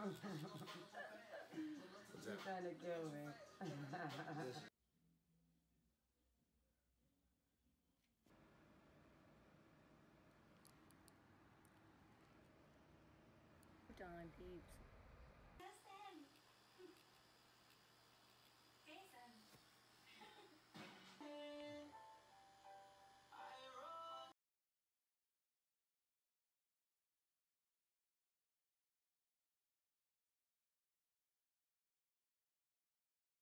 What's You're that? trying to kill me. Darn peeps.